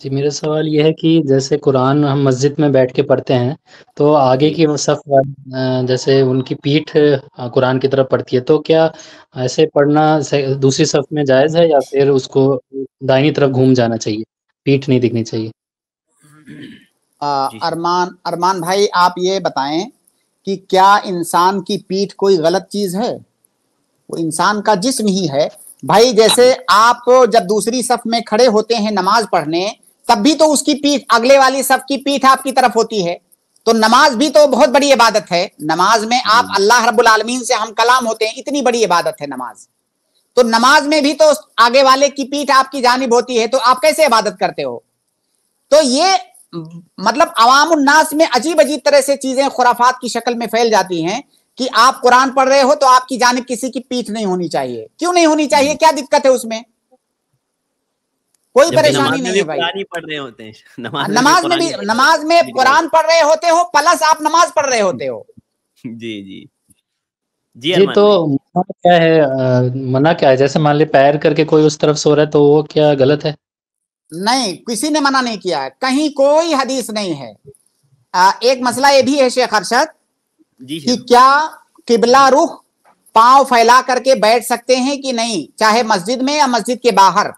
जी, मेरा सवाल ये है कि जैसे कुरान हम मस्जिद में बैठ के पढ़ते हैं, तो आगे की वो सफ़ अ, जैसे उनकी पीठ अ, कुरान की तरफ़ पड़ती है, तो क्या ऐसे पढ़ना स दूसरी सफ़ में जायज़ है या फिर उसको दाहिनी तरफ़ घूम जाना चाहिए, पीठ नहीं दिखनी चाहिए? जी। अरमान अरमान भाई आप ये बताएँ कि क्या इंसान की पीठ कोई गलत चीज़ है? वो इंसान का जिस्म ही है। भाई जैसे आप जब दूसरी सफ़ में खड़े होते हैं नमाज़ पढ़ने, तब भी तो उसकी पीठ अगले वाली सफ़ की पीठ आपकी तरफ़ होती है। तो नमाज़ भी तो बहुत बड़ी इबादत है। नमाज़ में आप अल्लाह रब्बुल आलमीन से हम कलाम होते हैं, इतनी बड़ी इबादत है नमाज़। तो नमाज़ में भी तो आगे वाले की पीठ आपकी जानिब होती है, तो आप कैसे इबादत करते हो? तो ये मतलब अवामुन नास में अजीब-अजीब तरह से चीज़ें खुराफात की शक्ल में फैल जाती हैं कि आप कुरान पढ़ रहे हो तो आपकी जानिब किसी की पीठ नहीं होनी चाहिए। क्यों नहीं होनी चाहिए? क्या दिक्कत है उसमें? कोई परेशानी नमाज़ में नहीं भी है भाई। पढ़ रहे होते हैं। नमाज़ में नमाज़ में कुरान भी पढ़ नमाज़ में कुरान पढ़ रहे होते हो प्लस आप नमाज़ पढ़ रहे होते हो। जी, जी। जी, जी, तो मना क्या है अ, मना क्या है? जैसे मान लें पैर करके कोई उस तरफ़ सो रहा है, तो वो क्या गलत है? नहीं, किसी ने मना नहीं किया है। कहीं कोई हदीस नहीं है। अ, एक मसला ये भी है शेख अरशद जी, कि क्या किबला रुख पाँव फैला करके बैठ सकते हैं कि नहीं, चाहे मस्जिद में या मस्जिद के बाहर?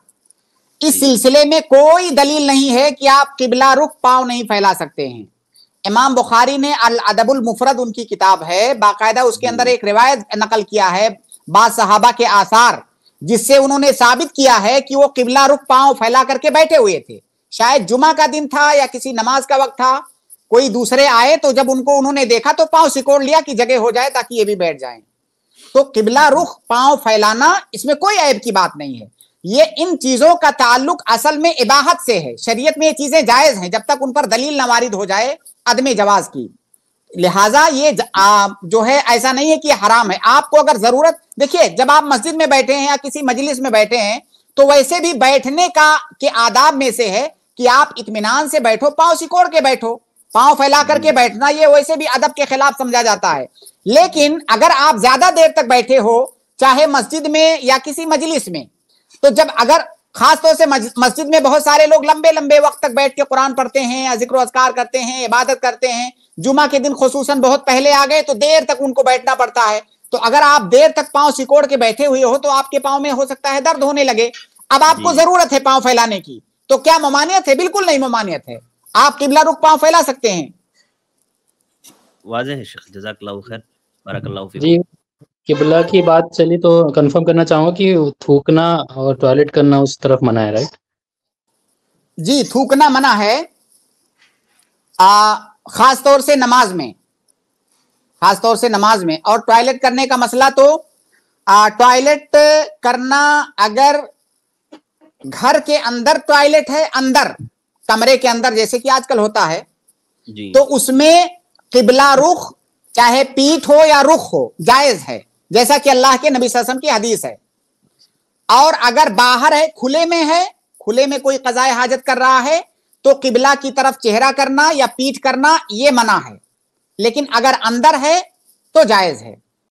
इस सिलसिले में कोई दलील नहीं है कि आप किबला रुख पाँव नहीं फैला सकते हैं। इमाम बुखारी ने अल अदबुल मुफरद उनकी किताब है, बाकायदा उसके अंदर एक रिवायत नकल किया है, बाद सहाबा के आसार, जिससे उन्होंने साबित किया है कि वो किबला रुख पाँव फैला करके बैठे हुए थे। शायद जुमा का दिन था या किसी नमाज़ का वक़्त था, कोई दूसरे आए तो जब उनको उन्होंने देखा तो पाँव सिकोड़ लिया कि जगह हो जाए ताकि ये भी बैठ जाए तो किबला रुख पाँव फैलाना इसमें कोई ऐब की बात नहीं है। ये इन चीज़ों का ताल्लुक असल में इबाहत से है। शरीयत में ये चीज़ें जायज़ हैं, जब तक उन पर दलील न वारिद हो जाए अदम जवाज़ की। लिहाजा ये ज आ, जो है ऐसा नहीं है कि हराम है। आपको अगर ज़रूरत देखिए जब आप मस्जिद में बैठे हैं या किसी मजलिस में बैठे हैं, तो वैसे भी बैठने का के आदाब में से है कि आप इत्मीनान से बैठो, पाँव सिकोड़ के बैठो। पाँव फैला करके बैठना ये वैसे भी अदब के खिलाफ समझा जाता है। लेकिन अगर आप ज़्यादा देर तक बैठे हो, चाहे मस्जिद में या किसी मजलिस में, तो जब अगर खास तौर से मस्जिद में बहुत सारे लोग लंबे-लंबे वक्त तक बैठ के कुरान पढ़ते हैं या ज़िक्र अज़कार करते हैं, इबादत करते हैं। जुमा के दिन खुसूसन बहुत पहले आ गए तो देर तक उनको बैठना पड़ता है। तो अगर आप देर तक पाँव सिकोड़ के बैठे हुए हो तो आपके पाँव में हो सकता है दर्द होने लगे। अब आपको ज़रूरत है पाँव फैलाने की, तो क्या ममानियत है? बिल्कुल नहीं ममानियत है। आप किबला रुख पाँव फैला सकते हैं। वाज़ेह है किबला की बात चली तो कंफर्म करना चाहूँगा कि थूकना और टॉयलेट करना उस तरफ़ मना है, राइट? जी, थूकना मना है। आ, खास तौर से नमाज़ में खास तौर से नमाज़ में और टॉयलेट करने का मसला तो टॉयलेट करना अगर घर के अंदर टॉयलेट है अंदर कमरे के अंदर जैसे कि आजकल होता है जी। तो उसमें किबला रुख चाहे पीठ हो या रुख हो जायज़ है जैसा कि अल्लाह के नबी सल्लल्लाहु की हदीस है। और अगर बाहर है, खुले में है, खुले में कोई कजाए हाजत कर रहा है तो किबला की तरफ़ चेहरा करना या पीठ करना, ये मना है। लेकिन अगर अंदर है तो जायज़ है।